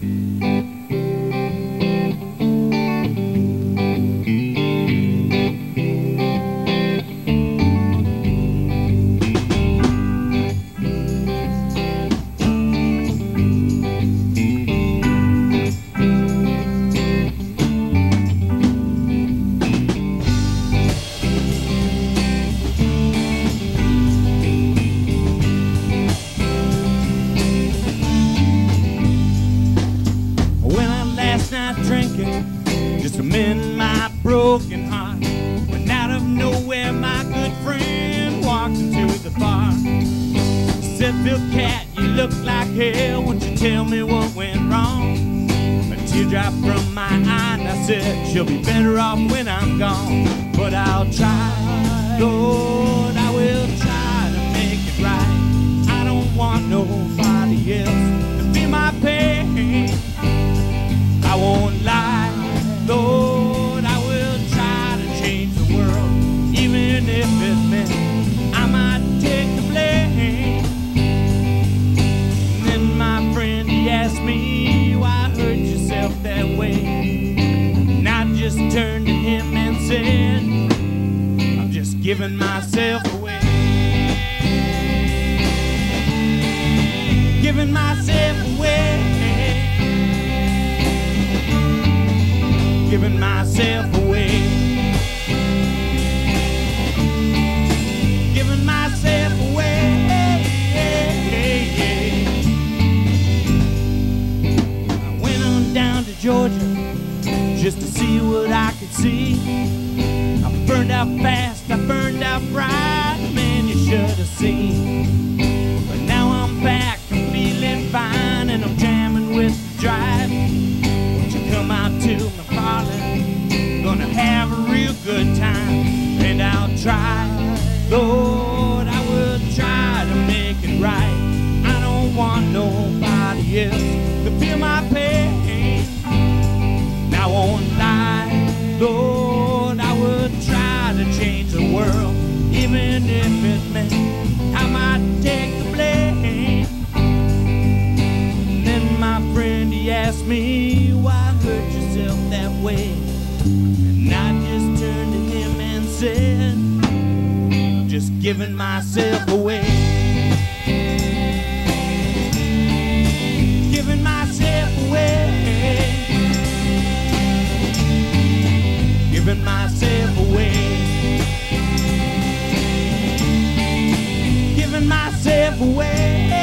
When broken heart. When out of nowhere, my good friend walked into the bar. He Said, Phil Cat, you look like hell. Won't you tell me what went wrong? A teardrop from my eye, and I said, she'll be better off when I'm gone. But I'll try, giving myself away. Giving myself away. giving myself away. Giving myself away. I went on down to Georgia just to see what I could see. Burned out fast, I burned out bright, man, you should have seen. But now I'm back, I'm feeling fine, and I'm jamming with the drive. Won't you come out to my parlor? Gonna have a real good time, and I'll try, Lord, I will try to make it right. I don't want nobody else to feel my why hurt yourself that way. And I just turned to him and said, I'm just giving myself away. Giving myself away. Giving myself away. Giving myself away.